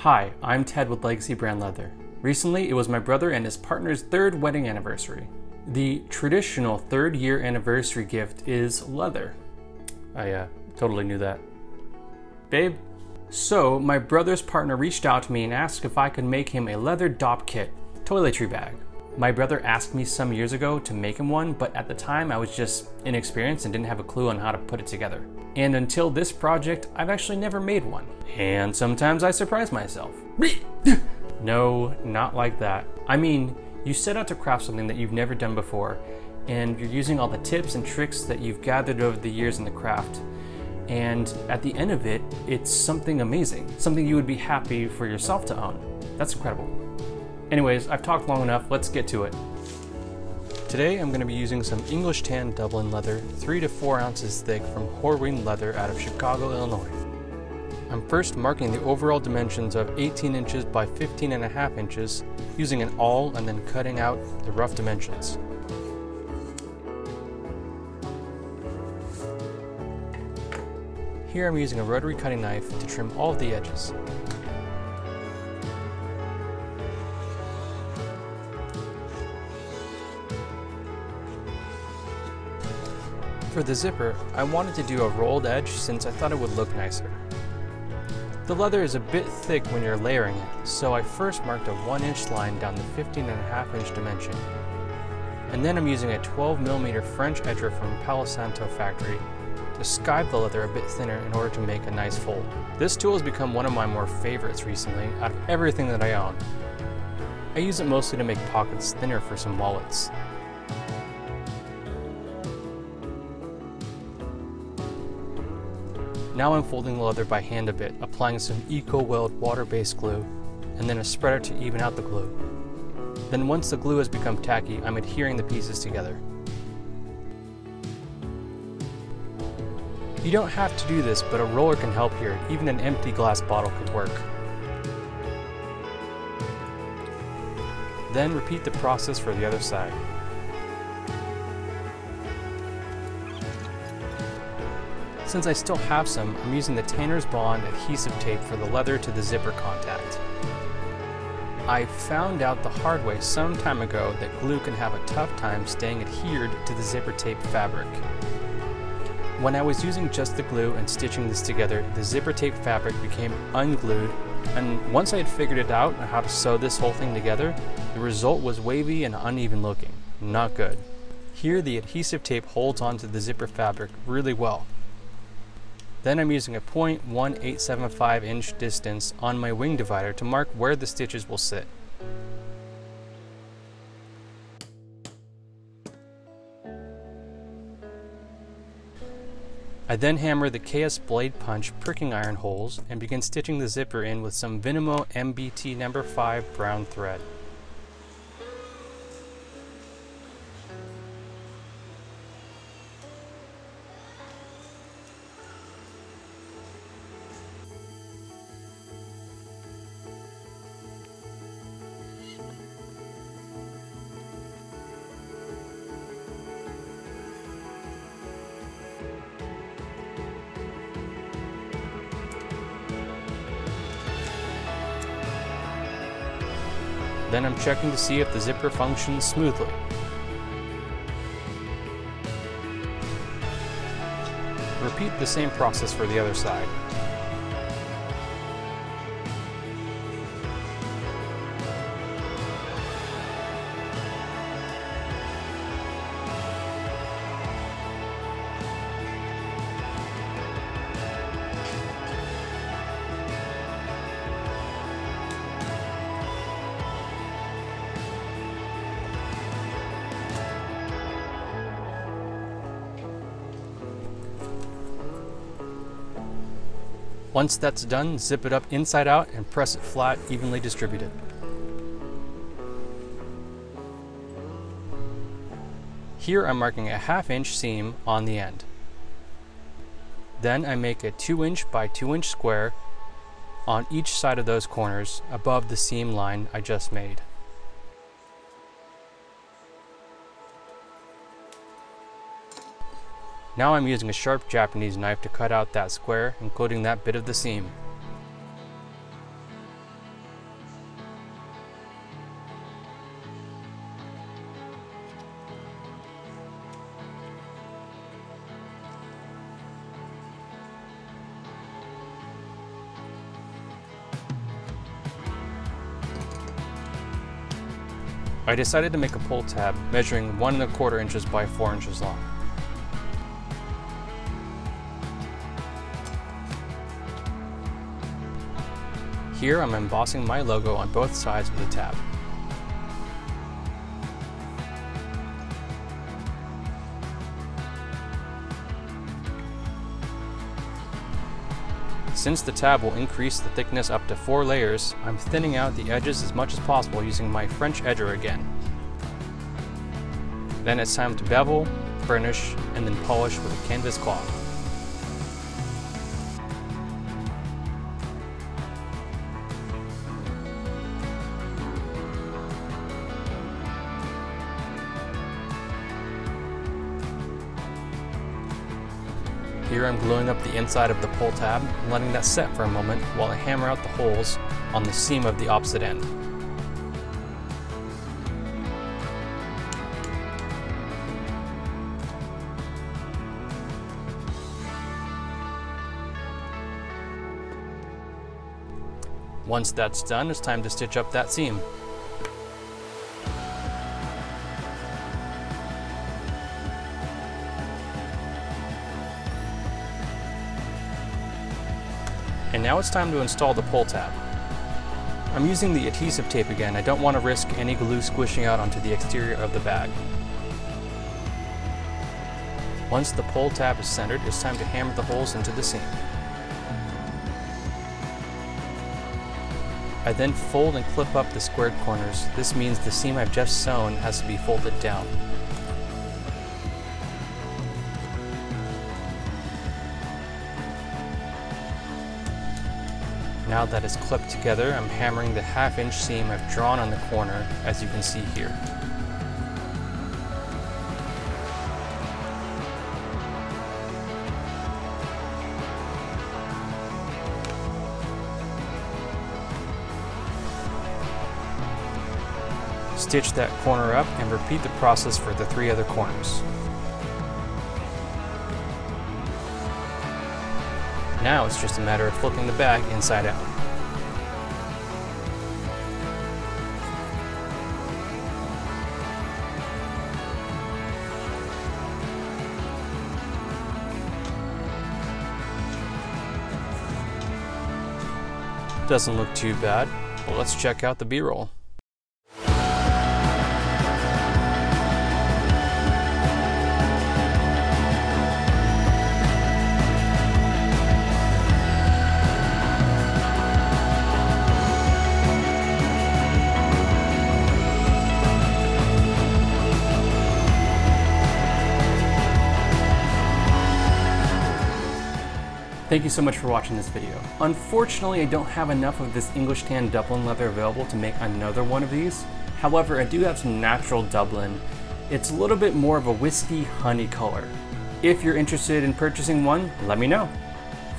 Hi, I'm Ted with Legacy Brand Leather. Recently, it was my brother and his partner's third wedding anniversary. The traditional third year anniversary gift is leather. I uh, totally knew that. Babe? So, my brother's partner reached out to me and asked if I could make him a leather Dopp kit toiletry bag. My brother asked me some years ago to make him one, but at the time I was just inexperienced and didn't have a clue on how to put it together. And until this project, I've actually never made one. And sometimes I surprise myself. no, not like that. I mean, you set out to craft something that you've never done before, and you're using all the tips and tricks that you've gathered over the years in the craft. And at the end of it, it's something amazing, something you would be happy for yourself to own. That's incredible. Anyways, I've talked long enough, let's get to it. Today I'm going to be using some English tan Dublin leather, 3 to 4 ounces thick from Horween Leather out of Chicago, Illinois. I'm first marking the overall dimensions of 18 inches by 15 and a half inches using an awl and then cutting out the rough dimensions. Here I'm using a rotary cutting knife to trim all of the edges. For the zipper, I wanted to do a rolled edge since I thought it would look nicer. The leather is a bit thick when you're layering it, so I first marked a 1 inch line down the 15 and a half inch dimension. And then I'm using a 12 millimeter French edger from Palo Santo factory to skive the leather a bit thinner in order to make a nice fold. This tool has become one of my more favorites recently out of everything that I own. I use it mostly to make pockets thinner for some wallets. Now I'm folding the leather by hand a bit, applying some Eco-Weld water-based glue, and then a spreader to even out the glue. Then once the glue has become tacky, I'm adhering the pieces together. You don't have to do this, but a roller can help here, even an empty glass bottle could work. Then repeat the process for the other side. Since I still have some, I'm using the Tanner's Bond adhesive tape for the leather to the zipper contact. I found out the hard way some time ago that glue can have a tough time staying adhered to the zipper tape fabric. When I was using just the glue and stitching this together, the zipper tape fabric became unglued, and once I had figured it out and how to sew this whole thing together, the result was wavy and uneven looking. Not good. Here the adhesive tape holds onto the zipper fabric really well, then I'm using a 0.1875 inch distance on my wing divider to mark where the stitches will sit. I then hammer the KS blade punch pricking iron holes and begin stitching the zipper in with some Vinymo MBT number 5 brown thread. Then I'm checking to see if the zipper functions smoothly. Repeat the same process for the other side. Once that's done, zip it up inside out and press it flat, evenly distributed. Here I'm marking a half inch seam on the end. Then I make a 2 inch by 2 inch square on each side of those corners above the seam line I just made. Now I'm using a sharp Japanese knife to cut out that square, including that bit of the seam. I decided to make a pull tab measuring one and a quarter inches by four inches long. Here I'm embossing my logo on both sides of the tab. Since the tab will increase the thickness up to 4 layers, I'm thinning out the edges as much as possible using my French edger again. Then it's time to bevel, burnish, and then polish with a canvas cloth. Here I'm gluing up the inside of the pull tab, letting that set for a moment while I hammer out the holes on the seam of the opposite end. Once that's done, it's time to stitch up that seam. And now it's time to install the pull tab. I'm using the adhesive tape again, I don't want to risk any glue squishing out onto the exterior of the bag. Once the pull tab is centered, it's time to hammer the holes into the seam. I then fold and clip up the squared corners. This means the seam I've just sewn has to be folded down. Now that it's clipped together, I'm hammering the half inch seam I've drawn on the corner, as you can see here. Stitch that corner up and repeat the process for the three other corners. Now it's just a matter of flipping the bag inside out. Doesn't look too bad, but let's check out the B-roll. Thank you so much for watching this video. Unfortunately, I don't have enough of this English tan Dublin leather available to make another one of these. However, I do have some natural Dublin. It's a little bit more of a whiskey honey color. If you're interested in purchasing one, let me know.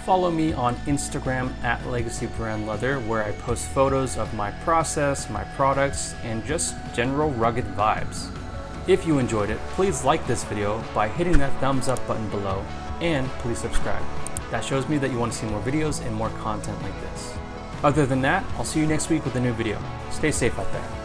Follow me on Instagram at Legacy Brand Leather where I post photos of my process, my products, and just general rugged vibes. If you enjoyed it, please like this video by hitting that thumbs up button below, and please subscribe. That shows me that you want to see more videos and more content like this. Other than that, I'll see you next week with a new video. Stay safe out there.